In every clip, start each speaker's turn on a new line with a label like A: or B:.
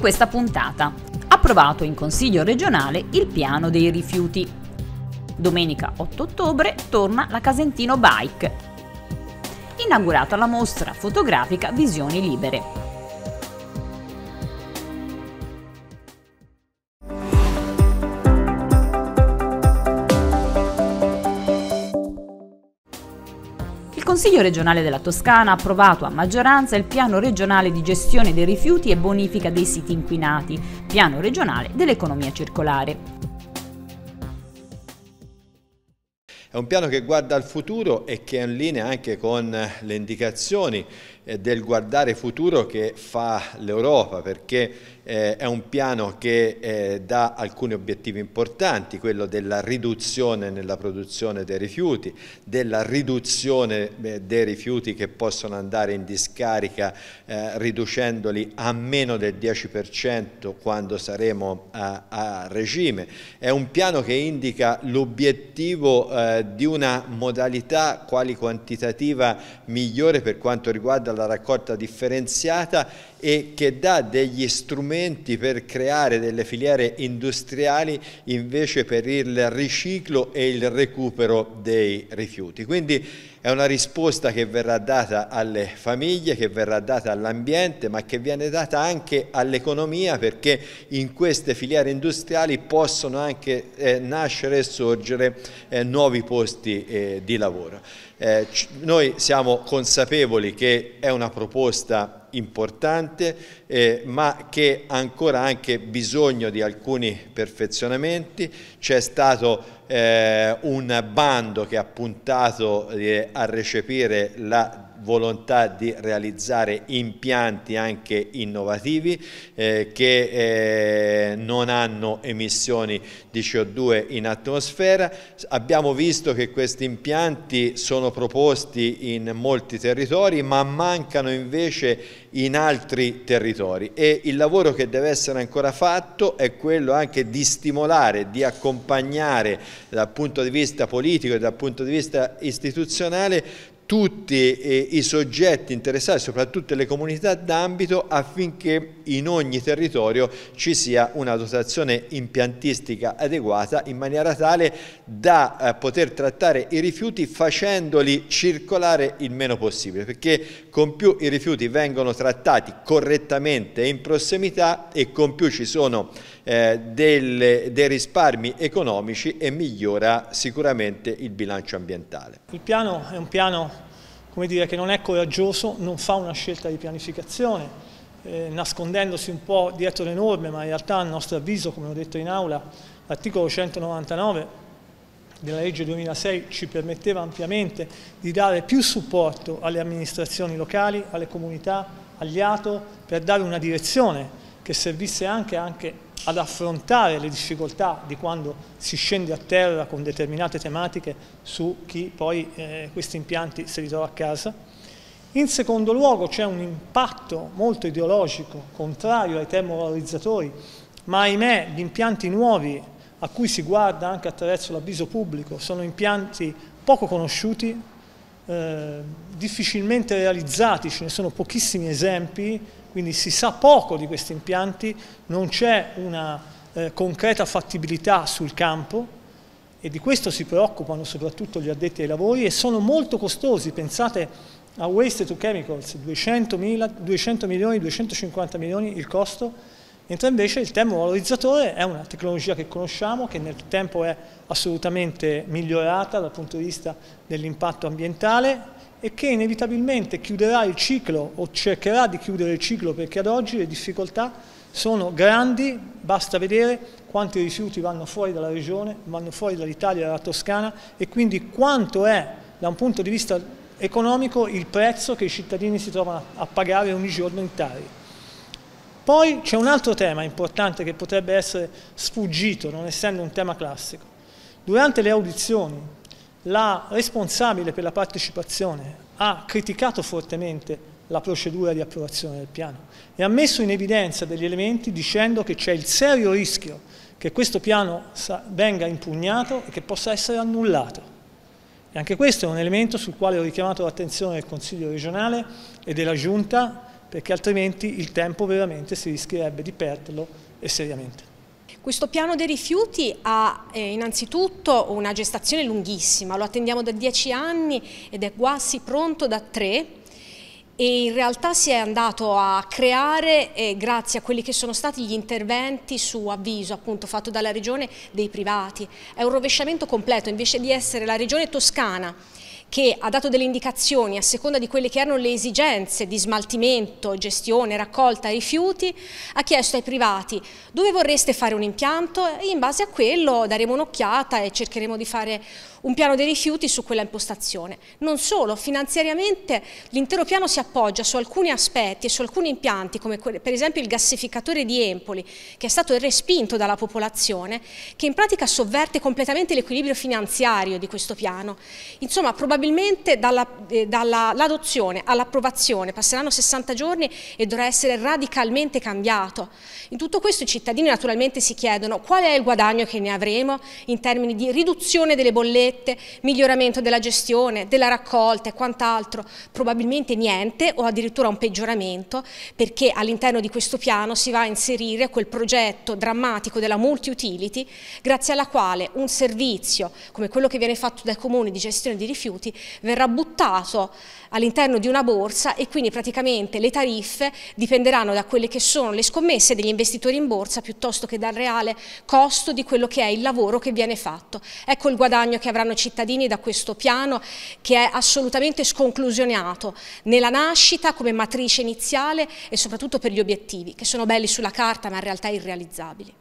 A: questa puntata. Approvato in Consiglio regionale il piano dei rifiuti. Domenica 8 ottobre torna la Casentino Bike. Inaugurata la mostra fotografica Visioni Libere. Consiglio regionale della Toscana ha approvato a maggioranza il piano regionale di gestione dei rifiuti e bonifica dei siti inquinati, piano regionale dell'economia circolare.
B: È un piano che guarda al futuro e che è in linea anche con le indicazioni eh, del guardare futuro che fa l'Europa perché eh, è un piano che eh, dà alcuni obiettivi importanti, quello della riduzione nella produzione dei rifiuti, della riduzione eh, dei rifiuti che possono andare in discarica eh, riducendoli a meno del 10% quando saremo a, a, regime. È un piano che indica l'obiettivo eh, di una modalità quali quantitativa migliore per quanto riguarda riguarda la raccolta differenziata e che dà degli strumenti per creare delle filiere industriali invece per il riciclo e il recupero dei rifiuti. Quindi è una risposta che verrà data alle famiglie, che verrà data all'ambiente, ma che viene data anche all'economia perché in queste filiere industriali possono anche eh, nascere e sorgere eh, nuovi posti eh, di lavoro. Eh, noi siamo consapevoli che è una proposta importante eh, ma che ancora anche bisogno di alcuni perfezionamenti. C'è stato eh, un bando che ha puntato eh, a recepire la volontà di realizzare impianti anche innovativi eh, che eh, non hanno emissioni di CO2 in atmosfera. Abbiamo visto che questi impianti sono proposti in molti territori ma mancano invece in altri territori e il lavoro che deve essere ancora fatto è quello anche di stimolare, di accompagnare dal punto di vista politico e dal punto di vista istituzionale tutti eh, i soggetti interessati, soprattutto le comunità d'ambito, affinché in ogni territorio ci sia una dotazione impiantistica adeguata in maniera tale da eh, poter trattare i rifiuti facendoli circolare il meno possibile, perché con più i rifiuti vengono trattati correttamente in prossimità e con più ci sono eh, dei risparmi economici e migliora sicuramente il bilancio ambientale.
C: Il piano è un piano come dire, che non è coraggioso, non fa una scelta di pianificazione, eh, nascondendosi un po' dietro le norme, ma in realtà a nostro avviso, come ho detto in aula, l'articolo 199 della legge 2006 ci permetteva ampiamente di dare più supporto alle amministrazioni locali, alle comunità, agli ATO, per dare una direzione che servisse anche, anche ad affrontare le difficoltà di quando si scende a terra con determinate tematiche su chi poi eh, questi impianti si ritrova a casa. In secondo luogo c'è un impatto molto ideologico, contrario ai termovalorizzatori, ma ahimè gli impianti nuovi a cui si guarda anche attraverso l'avviso pubblico sono impianti poco conosciuti, eh, difficilmente realizzati, ce ne sono pochissimi esempi, quindi si sa poco di questi impianti, non c'è una eh, concreta fattibilità sul campo e di questo si preoccupano soprattutto gli addetti ai lavori e sono molto costosi, pensate a Waste to Chemicals, 200, 200 milioni, 250 milioni il costo, mentre invece il termovalorizzatore è una tecnologia che conosciamo, che nel tempo è assolutamente migliorata dal punto di vista dell'impatto ambientale e che inevitabilmente chiuderà il ciclo o cercherà di chiudere il ciclo perché ad oggi le difficoltà sono grandi, basta vedere quanti rifiuti vanno fuori dalla regione, vanno fuori dall'Italia, dalla Toscana e quindi quanto è da un punto di vista economico il prezzo che i cittadini si trovano a pagare ogni giorno in Tari. Poi c'è un altro tema importante che potrebbe essere sfuggito, non essendo un tema classico. Durante le audizioni la responsabile per la partecipazione ha criticato fortemente la procedura di approvazione del piano e ha messo in evidenza degli elementi dicendo che c'è il serio rischio che questo piano venga impugnato e che possa essere annullato. E anche questo è un elemento sul quale ho richiamato l'attenzione del Consiglio regionale e della Giunta perché altrimenti il tempo veramente si rischierebbe di perderlo e seriamente.
D: Questo piano dei rifiuti ha eh, innanzitutto una gestazione lunghissima, lo attendiamo da dieci anni ed è quasi pronto da tre e in realtà si è andato a creare, eh, grazie a quelli che sono stati gli interventi su avviso appunto fatto dalla regione dei privati. È un rovesciamento completo, invece di essere la regione toscana che ha dato delle indicazioni a seconda di quelle che erano le esigenze di smaltimento, gestione, raccolta rifiuti, ha chiesto ai privati dove vorreste fare un impianto e in base a quello daremo un'occhiata e cercheremo di fare un piano dei rifiuti su quella impostazione. Non solo, finanziariamente l'intero piano si appoggia su alcuni aspetti e su alcuni impianti, come per esempio il gassificatore di Empoli, che è stato respinto dalla popolazione, che in pratica sovverte completamente l'equilibrio finanziario di questo piano. Insomma, probabilmente dall'adozione eh, dalla, all'approvazione passeranno 60 giorni e dovrà essere radicalmente cambiato. In tutto questo i cittadini naturalmente si chiedono qual è il guadagno che ne avremo in termini di riduzione delle bollette, miglioramento della gestione, della raccolta e quant'altro, probabilmente niente o addirittura un peggioramento perché all'interno di questo piano si va a inserire quel progetto drammatico della multi-utility grazie alla quale un servizio come quello che viene fatto dai comuni di gestione di rifiuti verrà buttato all'interno di una borsa e quindi praticamente le tariffe dipenderanno da quelle che sono le scommesse degli investitori in borsa piuttosto che dal reale costo di quello che è il lavoro che viene fatto. Ecco il guadagno che avranno i cittadini da questo piano che è assolutamente sconclusionato nella nascita come matrice iniziale e soprattutto per gli obiettivi che sono belli sulla carta ma in realtà irrealizzabili.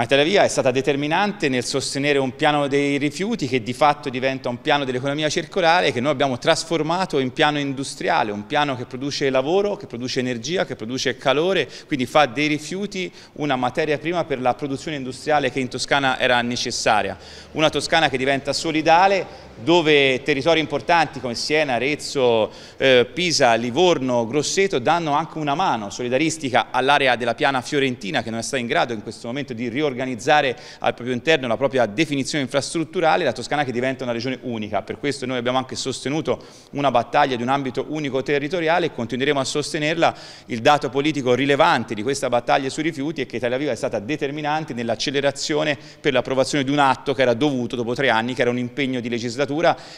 E: Ma Italia Via è stata determinante nel sostenere un piano dei rifiuti che di fatto diventa un piano dell'economia circolare che noi abbiamo trasformato in piano industriale, un piano che produce lavoro, che produce energia, che produce calore, quindi fa dei rifiuti una materia prima per la produzione industriale che in Toscana era necessaria. Una Toscana che diventa solidale, dove territori importanti come Siena, Arezzo, eh, Pisa, Livorno, Grosseto danno anche una mano solidaristica all'area della piana fiorentina che non è stata in grado in questo momento di riorganizzare al proprio interno la propria definizione infrastrutturale, la Toscana che diventa una regione unica. Per questo noi abbiamo anche sostenuto una battaglia di un ambito unico territoriale e continueremo a sostenerla. Il dato politico rilevante di questa battaglia sui rifiuti è che Italia Viva è stata determinante nell'accelerazione per l'approvazione di un atto che era dovuto dopo tre anni, che era un impegno di legislatura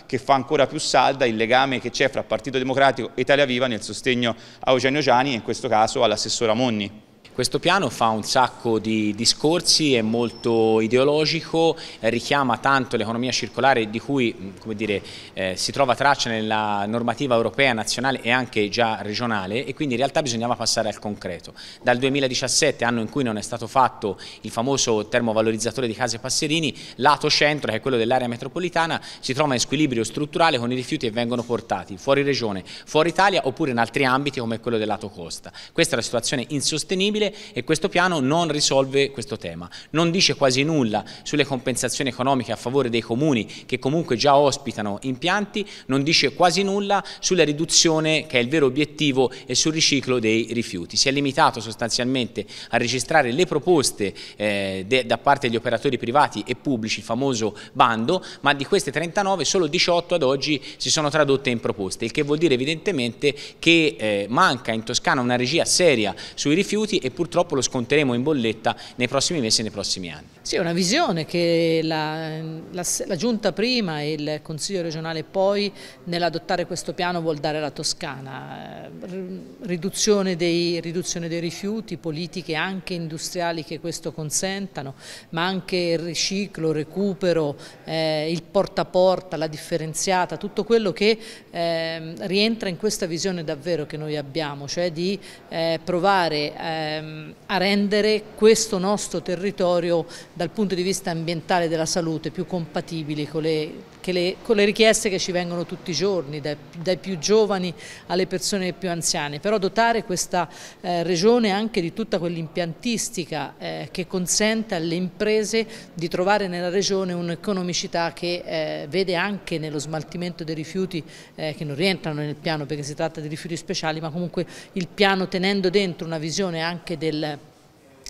E: che fa ancora più salda il legame che c'è fra Partito Democratico e Italia Viva nel sostegno a Eugenio Giani e in questo caso all'assessora Monni.
F: Questo piano fa un sacco di discorsi, è molto ideologico, richiama tanto l'economia circolare di cui dire, eh, si trova traccia nella normativa europea, nazionale e anche già regionale e quindi in realtà bisognava passare al concreto. Dal 2017, anno in cui non è stato fatto il famoso termovalorizzatore di Case Passerini, lato centro, che è quello dell'area metropolitana, si trova in squilibrio strutturale con i rifiuti che vengono portati fuori regione, fuori Italia oppure in altri ambiti come quello del lato costa. Questa è una situazione insostenibile possibile e questo piano non risolve questo tema. Non dice quasi nulla sulle compensazioni economiche a favore dei comuni che comunque già ospitano impianti, non dice quasi nulla sulla riduzione che è il vero obiettivo e sul riciclo dei rifiuti. Si è limitato sostanzialmente a registrare le proposte eh, da parte degli operatori privati e pubblici, il famoso bando, ma di queste 39 solo 18 ad oggi si sono tradotte in proposte, il che vuol dire evidentemente che eh, manca in Toscana una regia seria sui rifiuti e purtroppo lo sconteremo in bolletta nei prossimi mesi e nei prossimi anni.
G: Sì, è una visione che la, la, la Giunta prima e il Consiglio regionale poi nell'adottare questo piano vuol dare alla Toscana. Riduzione dei, riduzione dei rifiuti, politiche anche industriali che questo consentano, ma anche il riciclo, recupero, eh, il porta a porta, la differenziata, tutto quello che eh, rientra in questa visione davvero che noi abbiamo, cioè di eh, provare eh, Ehm, a rendere questo nostro territorio dal punto di vista ambientale della salute più compatibile con le, le, con le richieste che ci vengono tutti i giorni, dai, dai, più giovani alle persone più anziane, però dotare questa eh, regione anche di tutta quell'impiantistica eh, che consente alle imprese di trovare nella regione un'economicità che eh, vede anche nello smaltimento dei rifiuti eh, che non rientrano nel piano perché si tratta di rifiuti speciali, ma comunque il piano tenendo dentro una visione anche del,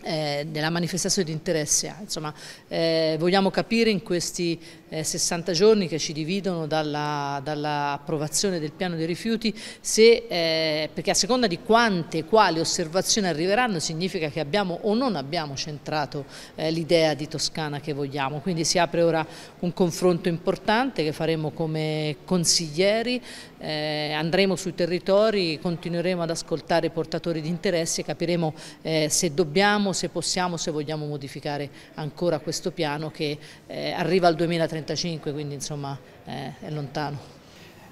G: eh, della manifestazione di interesse. Insomma, eh, vogliamo capire in questi eh, 60 giorni che ci dividono dall'approvazione dall del piano dei rifiuti, se, eh, perché a seconda di quante e quali osservazioni arriveranno significa che abbiamo o non abbiamo centrato eh, l'idea di Toscana che vogliamo. Quindi si apre ora un confronto importante che faremo come consiglieri, andremo sui territori, continueremo ad ascoltare i portatori di interesse e capiremo se dobbiamo, se possiamo, se vogliamo modificare ancora questo piano che eh, arriva al 2035, quindi insomma eh, è lontano.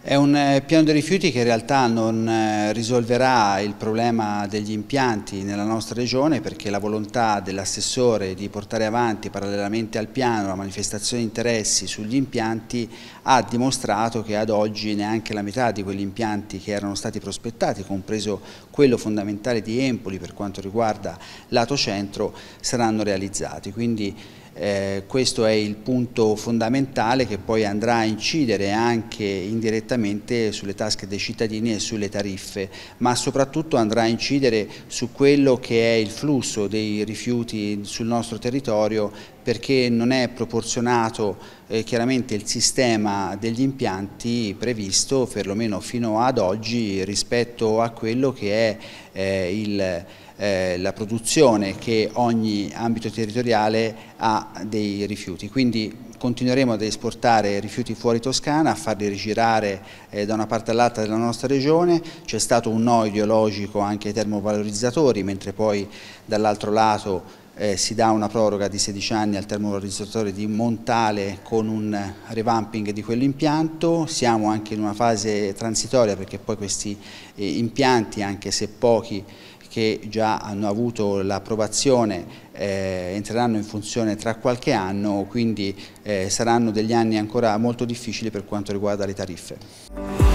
H: È un eh, piano dei rifiuti che in realtà non eh, risolverà il problema degli impianti nella nostra regione perché la volontà dell'assessore di portare avanti parallelamente al piano la manifestazione di interessi sugli impianti ha dimostrato che ad oggi neanche la metà di quegli impianti che erano stati prospettati, compreso quello fondamentale di Empoli per quanto riguarda lato centro, saranno realizzati. Quindi eh, questo è il punto fondamentale che poi andrà a incidere anche indirettamente sulle tasche dei cittadini e sulle tariffe, ma soprattutto andrà a incidere su quello che è il flusso dei rifiuti sul nostro territorio perché non è proporzionato eh, chiaramente il sistema degli impianti previsto perlomeno fino ad oggi rispetto a quello che è eh, il eh, la produzione che ogni ambito territoriale ha dei rifiuti. Quindi continueremo ad esportare rifiuti fuori Toscana, a farli rigirare eh, da una parte all'altra della nostra regione, c'è stato un no ideologico anche ai termovalorizzatori, mentre poi dall'altro lato eh, si dà una proroga di 16 anni al termovalorizzatore di Montale con un revamping di quell'impianto, siamo anche in una fase transitoria perché poi questi eh, impianti, anche se pochi, che già hanno avuto l'approvazione eh, entreranno in funzione tra qualche anno, quindi eh, saranno degli anni ancora molto difficili per quanto riguarda le tariffe.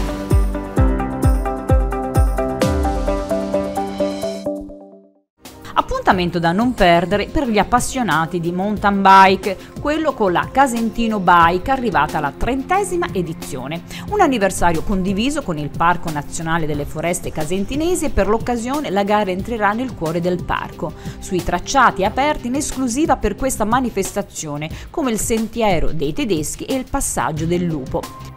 A: Appuntamento da non perdere per gli appassionati di mountain bike, quello con la Casentino Bike arrivata alla trentesima edizione, un anniversario condiviso con il Parco Nazionale delle Foreste Casentinesi e per l'occasione la gara entrerà nel cuore del parco, sui tracciati aperti in esclusiva per questa manifestazione, come il Sentiero dei Tedeschi e il Passaggio del Lupo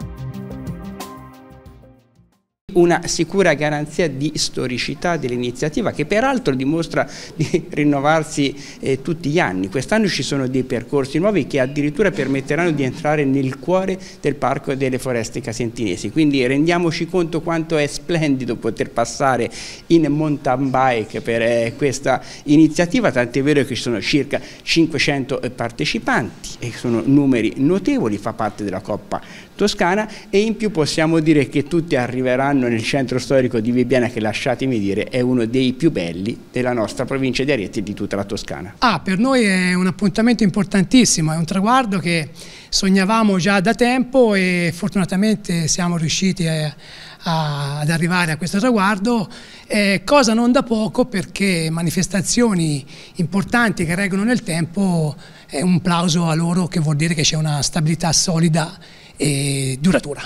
I: una sicura garanzia di storicità dell'iniziativa che peraltro dimostra di rinnovarsi eh, tutti gli anni. Quest'anno ci sono dei percorsi nuovi che addirittura permetteranno di entrare nel cuore del Parco delle Foreste Casentinesi, quindi rendiamoci conto quanto è splendido poter passare in mountain bike per eh, questa iniziativa, tant'è vero che ci sono circa 500 eh, partecipanti e sono numeri notevoli, fa parte della Coppa Toscana e in più possiamo dire che tutti arriveranno nel centro storico di Bibbiena che lasciatemi dire è uno dei più belli della nostra provincia di Arezzo e di tutta la Toscana.
J: Ah, per noi è un appuntamento importantissimo, è un traguardo che sognavamo già da tempo e fortunatamente siamo riusciti a, a, ad arrivare a questo traguardo, eh, cosa non da poco perché manifestazioni importanti che reggono nel tempo è un plauso a loro che vuol dire che c'è una stabilità solida e duratura.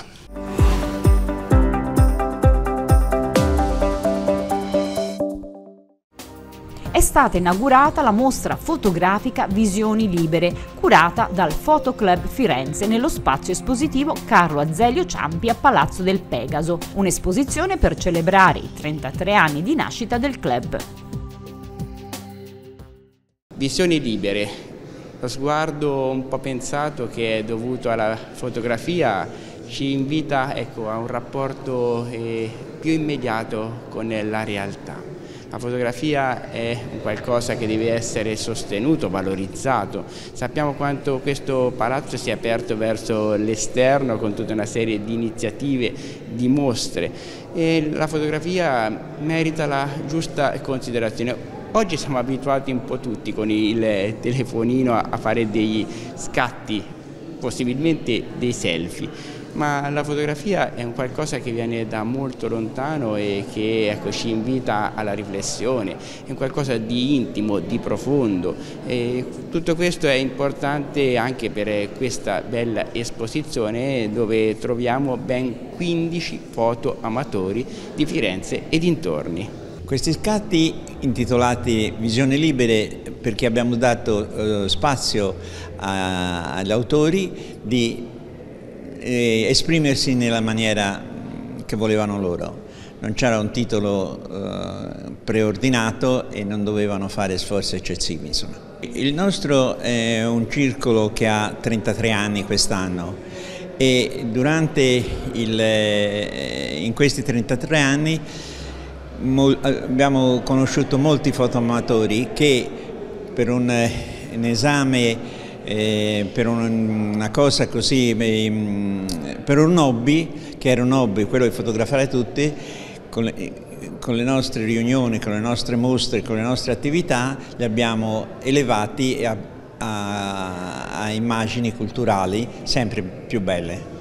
A: È stata inaugurata la mostra fotografica Visioni Libere, curata dal Fotoclub Firenze nello spazio espositivo Carlo Azeglio Ciampi a Palazzo del Pegaso, un'esposizione per celebrare i 33 anni di nascita del club.
I: Visioni Libere, lo sguardo un po' pensato che è dovuto alla fotografia ci invita ecco, a un rapporto eh, più immediato con la realtà. La fotografia è qualcosa che deve essere sostenuto, valorizzato. Sappiamo quanto questo palazzo sia aperto verso l'esterno con tutta una serie di iniziative, di mostre e la fotografia merita la giusta considerazione. Oggi siamo abituati un po' tutti con il telefonino a fare dei scatti, possibilmente dei selfie, ma la fotografia è un qualcosa che viene da molto lontano e che ecco, ci invita alla riflessione, è un qualcosa di intimo, di profondo e tutto questo è importante anche per questa bella esposizione dove troviamo ben 15 foto amatori di Firenze e dintorni.
K: Questi scatti intitolati Visioni Libere perché abbiamo dato eh, spazio a, agli autori di eh, esprimersi nella maniera che volevano loro. Non c'era un titolo eh, preordinato e non dovevano fare sforzi eccessivi. Insomma. Il nostro è un circolo che ha 33 anni quest'anno e durante il, eh, in questi 33 anni abbiamo conosciuto molti fotoamatori che per un, un esame, eh, per un, una cosa così, eh, per un hobby, che era un hobby, quello di fotografare tutti, con le, con le nostre riunioni, con le nostre mostre, con le nostre attività, li abbiamo elevati a, a, a immagini culturali sempre più belle.